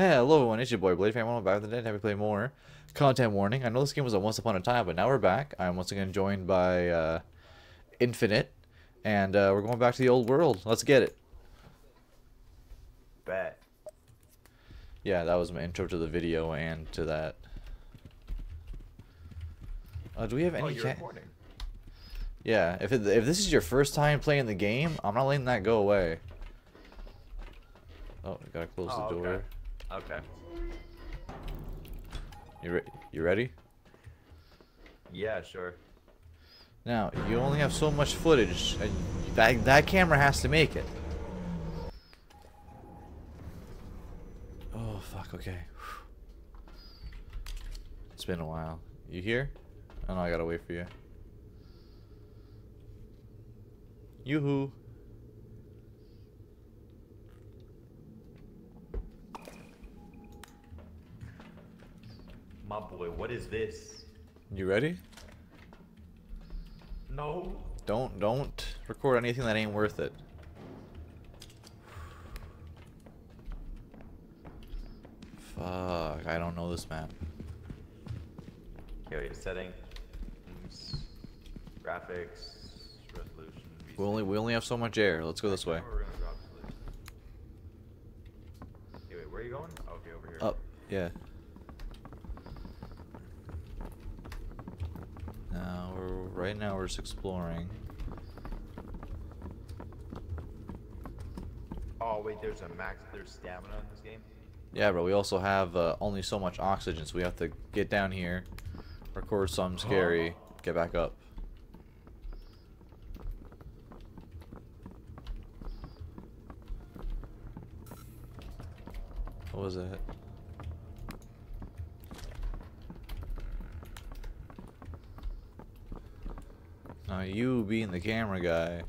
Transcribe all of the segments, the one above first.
Hey, hello everyone, it's your boy Blade Fan. Welcome back to the Dead. Happy to play more. Content warning. I know this game was a once upon a time, but now we're back. I'm once again joined by uh, Infinite, and uh, we're going back to the old world. Let's get it. Bet. Yeah, that was my intro to the video and to that. Uh, do we have Oh, any ca- Yeah, if it, if this is your first time playing the game, I'm not letting that go away. Oh, gotta close Oh, the door. Okay. You re- you ready? Yeah, sure. Now, you only have so much footage, and that, that camera has to make it. Oh, fuck, okay. It's been a while. You here? Oh no, I gotta wait for you. Yoo-hoo. My boy, what is this? You ready? No. Don't, don't record anything that ain't worth it. Fuck, I don't know this map. Okay, wait, settings, graphics, resolution. We only, we only have so much air. Let's go this way. We're gonna drop resolution. Okay, wait, where are you going? Oh, okay, over here. Up, yeah. Now we're right now we're just exploring. Oh wait, there's a max. There's stamina in this game. Yeah, but we also have uh, only so much oxygen, so we have to get down here, record something scary, get back up. What was that? You being the camera guy,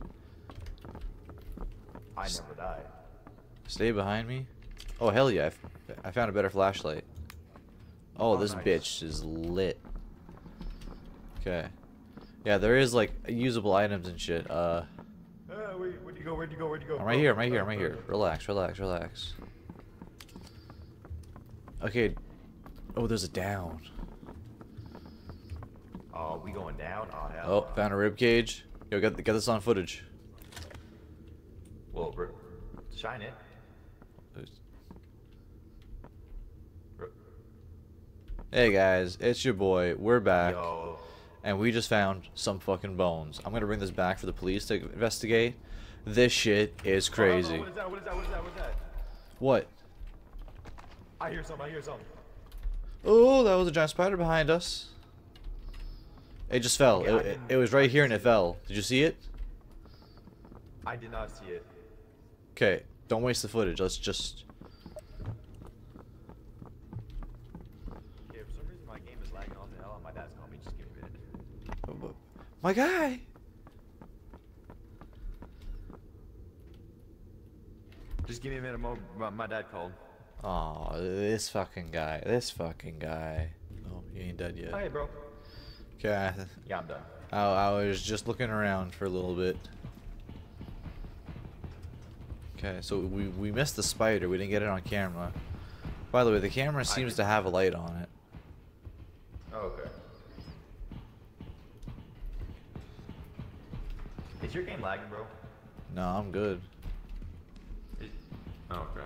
I never die. stay behind me. Oh hell yeah! I f- I found a better flashlight. Oh, Oh, this nice. bitch is lit. Okay. Yeah, there is like usable items and shit. Uh, Uh, wait, where'd you go? Where'd you go? Where'd you go? I'm right here. I'm right here. I'm right here. Relax. Relax. Relax. Okay. Oh, there's a down. Oh, we going down? Oh. Oh, found a rib cage. Yo, get get this on footage. Well, bro, shine it. Hey guys, it's your boy. We're back. Yo. and we just found some fucking bones. I'm gonna bring this back for the police to investigate. This shit is Oh, crazy. What is that? What is that? What is that? What is that? What? I hear something. I hear something. Oh, that was a giant spider behind us. It just fell. I it, it, it was right here and it fell. Did you see it? I did not see it. Okay, don't waste the footage. Let's just. Yeah, for some reason my game is lagging on the hell, and my dad's calling me. Just give me a minute. Oh, my guy. Just give me a minute. My, my dad called. Oh, this fucking guy. This fucking guy. Oh, he ain't dead yet. Hey, bro. Okay, Yeah, I'm done. I, I was just looking around for a little bit. Okay, so we, we missed the spider. We didn't get it on camera. By the way, the camera seems to have a light on it. Oh, okay. Is your game lagging, bro? No, I'm good. Is- oh, okay.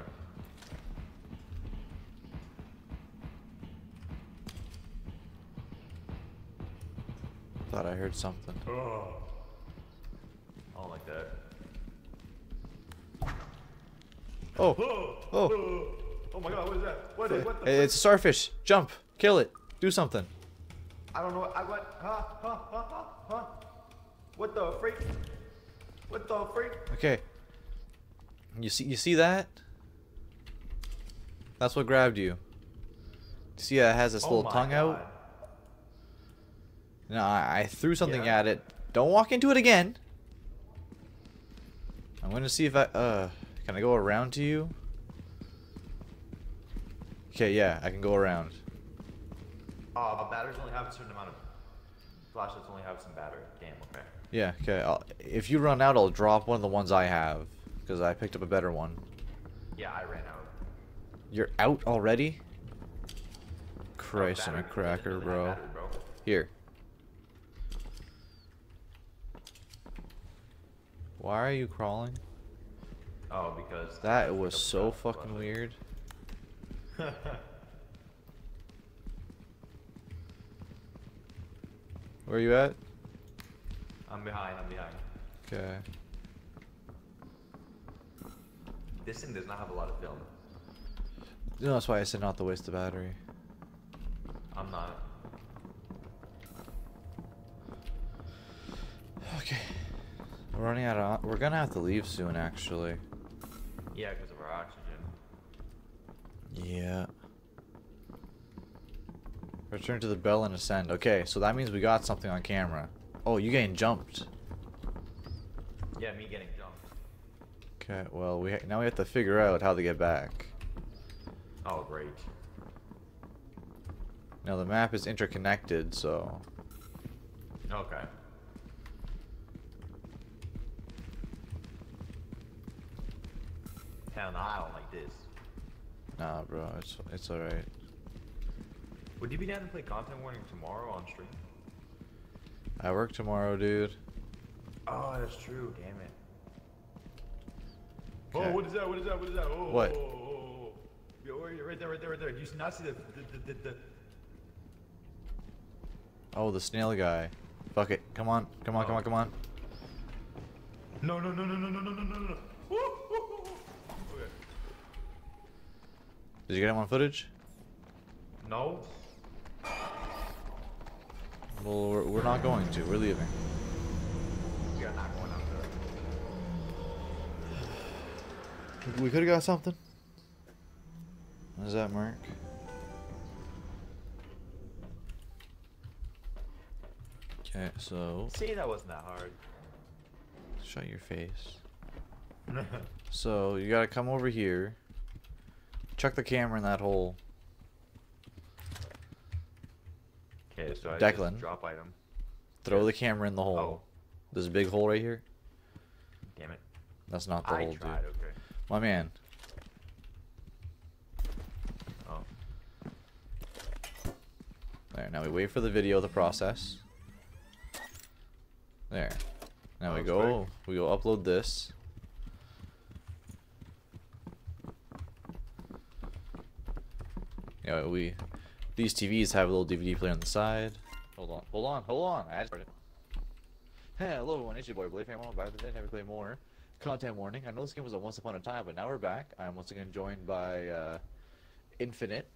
Thought I heard something. Oh. I don't like that. Oh, Oh, oh, oh my god, what is that? What is, what the it's a starfish. Jump, kill it, do something. I don't know. I what? Huh? Huh? Huh? Huh? Huh? What the freak? What the freak? Okay. You see, you see that? That's what grabbed you. See, it has this Oh little tongue out. God. No, I, I threw something Yeah. at it. Don't walk into it again. I'm gonna see if I uh can I go around to you? Okay, yeah, I can go around. Oh, but batteries only have a certain amount of. Flashlights only have some battery. Damn. Okay. Yeah, okay. I'll, if you run out, I'll drop one of the ones I have because I picked up a better one. Yeah, I ran out. You're out already? Christ on a cracker, bro. battery, bro. Here. Why are you crawling? Oh, because That was so fucking weird. Where are you at? I'm behind. I'm behind. Okay. This thing does not have a lot of film. You know, that's why I said not to waste the battery. I'm not. Okay. We're running out of. We're gonna have to leave soon, actually. Yeah, because of our oxygen. Yeah. Return to the bell and ascend. Okay, so that means we got something on camera. Oh, you getting jumped. Yeah, me getting jumped. Okay, well, we ha now we have to figure out how to get back. Oh, great. Now the map is interconnected, so Okay. No, I don't like this. nah, bro, it's it's all right. Would you be down to play content warning tomorrow on stream? I work tomorrow, dude. Oh, that's true. Damn it. Okay. Oh, what is that? What is that? What is that? Oh, What? Oh, oh, oh, oh. Right there, right there, right there. Do you not see the the, the, the, the Oh, the snail guy. Fuck it. Come on, come on, come Oh. on, come on. No, no, no, no, no, no, no, no, no, no. Did you get him on footage? No. Well, we're, we're not going to. We're leaving. We are not going out there. We could have got something. What is that, Mark? Okay, so See, that wasn't that hard. shut your face. So you gotta come over here. Chuck the camera in that hole. Okay, so I Declan. drop item. Throw the camera in the hole. Oh, There's a big hole right here. damn it. That's not the I hole, tried, dude. okay. My man. Oh. There. Now we wait for the video to process. There. Now we go. We go upload this. Yeah, we. These TVs have a little DVD player on the side. Hold on, hold on, hold on. I had to- Hey, hello everyone, it's your boy Blade Fan. the today, never play more. Content warning. I know this game was a once upon a time, but now we're back. I'm once again joined by uh, Infinite,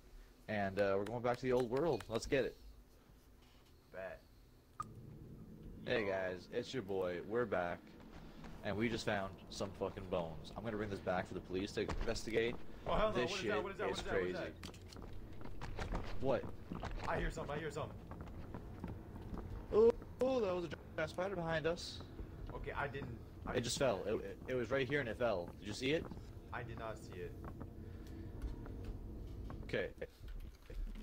and uh, we're going back to the old world. Let's get it. Bet. Hey guys, it's your boy. We're back, and we just found some fucking bones. I'm gonna bring this back for the police to investigate. Oh. This What is shit that? What is that? What is is that? What is crazy. That? What? I hear something. I hear something. Oh, oh, that was a giant spider behind us. Okay, I didn't. I, It just fell. It, it, it was right here and it fell. Did you see it? I did not see it. Okay.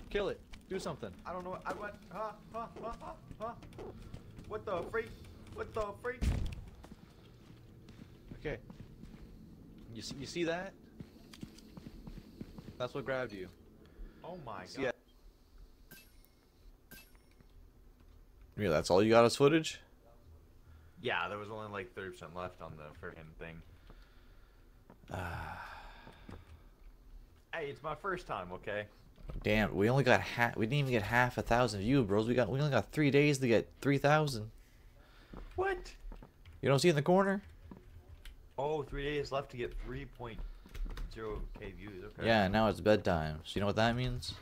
Kill it. Do something. I don't know. I went. Huh? Huh? Huh? Huh? Huh? What the freak? What the freak? Okay. You see, you see that? That's what grabbed you. Oh my See god. Yeah, that's all you got as footage? Yeah, there was only like 30% left on the freaking thing. Hey, it's my first time, okay? Damn, we only got half. We didn't even get half a thousand views, bros. We got. We only got three days to get three thousand. What? You don't see in the corner? Oh, three days left to get 3.0k views. Okay. Yeah. Now it's bedtime. So you know what that means?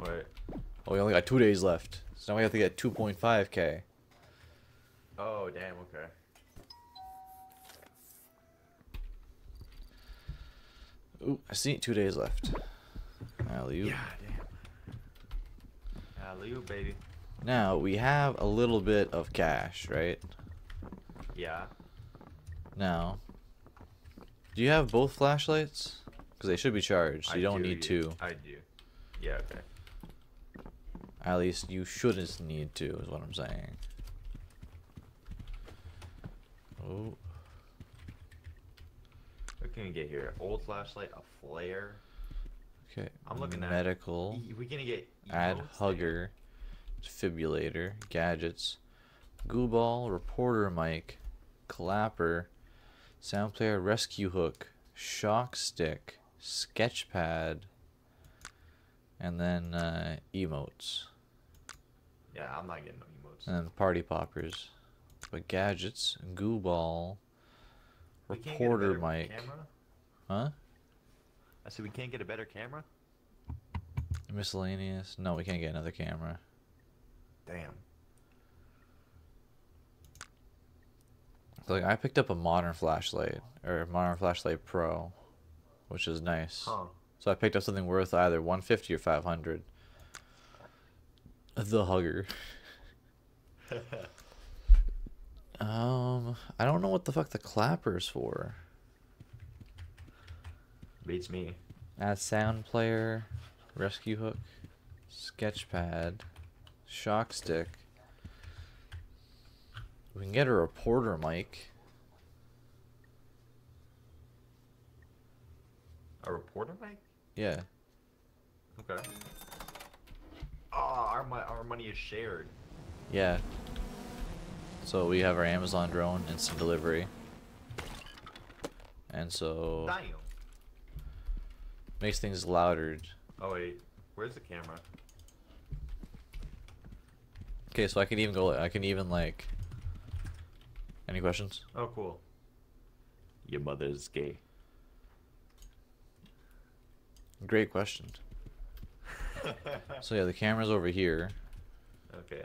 Wait. Oh, we only got two days left. So now we have to get two point five k. Oh, damn. Okay. Ooh, I see. Two days left. Alley oop. Yeah, damn. Alley oop, baby. Now we have a little bit of cash, right? Yeah. Now, do you have both flashlights? Because they should be charged. So you I don't do, need yeah, two. I do. Yeah, okay. At least you shouldn't need to, is what I'm saying. Oh, What can we get here? Old flashlight, a flare. Okay. I'm looking at medical. E- we gonna get Add there? hugger. Defibrillator. Gadgets. Goo ball. Reporter mic. Clapper. Sound player rescue hook. Shock stick. sketch pad, And then uh, emotes. Yeah, I'm not getting no emotes. And party poppers. But gadgets. Goo ball. We can't get a Reporter mic. Camera? Huh? I said we can't get a better camera. Miscellaneous. No, we can't get another camera. Damn. Like I picked up a modern flashlight or modern flashlight pro, which is nice. Huh. So I picked up something worth either 150 or 500. The hugger. Um, I don't know what the fuck the clapper's for. Beats me. Add sound player, rescue hook, sketch pad, shock stick. We can get a reporter mic. A reporter mic? Yeah. Okay. Oh, our, our money is shared. Yeah. So we have our Amazon drone instant delivery. And so Damn. makes things louder. Oh wait, where's the camera? Okay, so I can even go I can even like any questions? Oh, cool. Your mother's gay. Great question. So yeah, the camera's over here. Okay.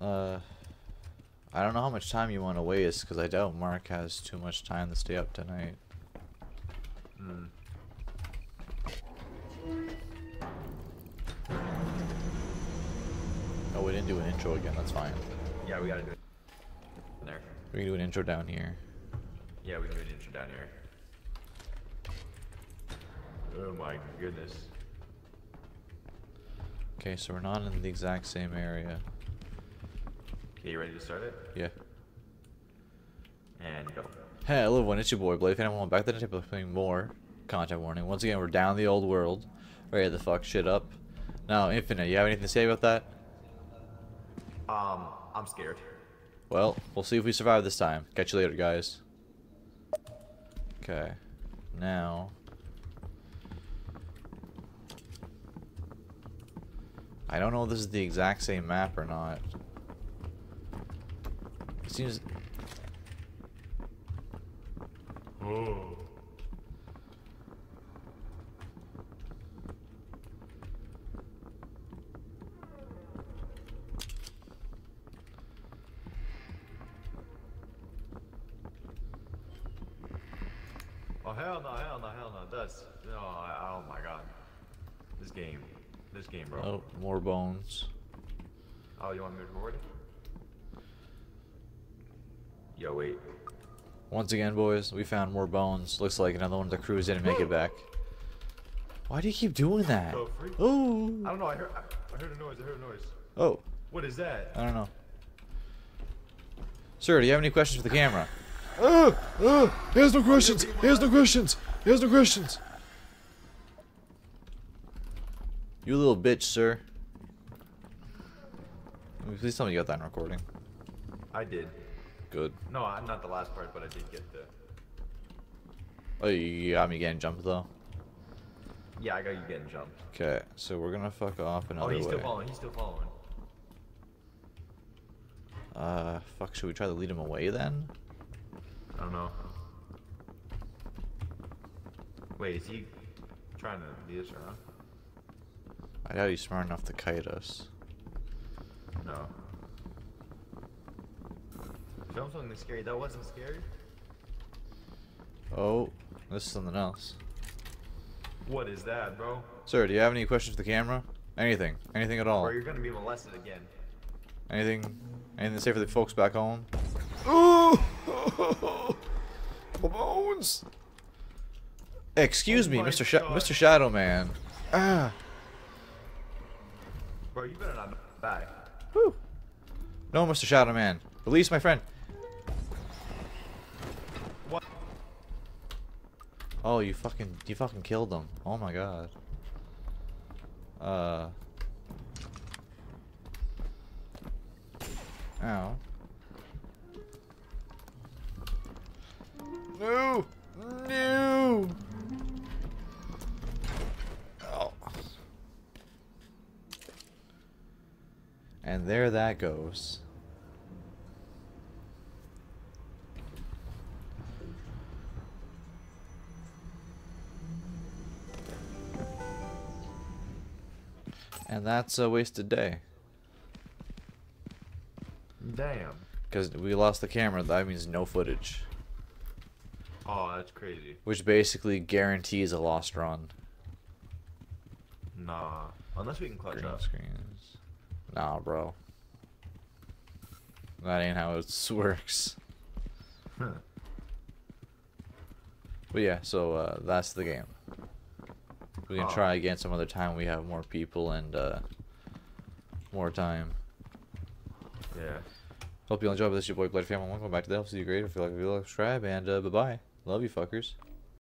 yeah. Uh I don't know how much time you want to waste because I doubt Mark has too much time to stay up tonight. Hmm. Oh, we didn't do an intro again. That's fine. Yeah, we gotta do it. There. We can do an intro down here. Yeah, we can do an intro down here. Oh my goodness. Okay, so we're not in the exact same area. Okay, you ready to start it? Yeah. And go. Hey, hello everyone, it's your boy Blade. If anyone back then, type of playing more content warning. Once again, we're down the old world, ready to fuck shit up. Now, Infinite, you have anything to say about that? Um, I'm scared. Well, we'll see if we survive this time. Catch you later, guys. Okay. Now. I don't know if this is the exact same map or not. It seems. Oh. Oh hell no, hell no, hell no. That's no. Oh my god. This game, this game, bro. Oh, more bones. Oh, you want me to record it? Yo, wait. Once again, boys, we found more bones. Looks like another one of the crews didn't make it back. Why do you keep doing that? So. Oh. I don't know. I heard. I, I heard a noise. I heard a noise. Oh. What is that? I don't know. Sir, do you have any questions for the camera? Uh, uh, he has no questions. He has no questions. He has no questions. You little bitch, sir. Please tell me you got that in recording. I did. Good. No, I'm not the last part, but I did get the. Oh, you got me getting jumped though. Yeah, I got you getting jumped. Okay, so we're gonna fuck off another way. Oh, he's way. still following. He's still following. Uh, fuck. Should we try to lead him away then? I don't know. Wait, is he trying to lead us around? I doubt he's smart enough to kite us. No. Show him something scary. That wasn't scary. Oh, this is something else. What is that, bro? Sir, do you have any questions for the camera? Anything? Anything at all? Bro, you're gonna be molested again. Anything? Anything to say for the folks back home? Oh, my bones. Excuse Oh me, Mr. Sha God. Mr. Shadow Man. Ah. Bro, you better not die. Whew. No, Mr. Shadow Man. Release my friend. What? Oh, you fucking you fucking killed them. Oh my god. Uh. Ow. No! No! And there that goes. And that's a wasted day. Damn. Because we lost the camera, that means no footage. Oh, that's crazy. Which basically guarantees a lost run. Nah. Unless we can clutch Green up. screens. Nah, bro. That ain't how it works. But yeah, so uh, that's the game. We can Oh. try again some other time. We have more people and uh, more time. yeah. Hope you all enjoyed this. Your boy Blood Family. Welcome back to the Elf. See you great. If you like the video, subscribe and uh, bye bye. Love you, fuckers.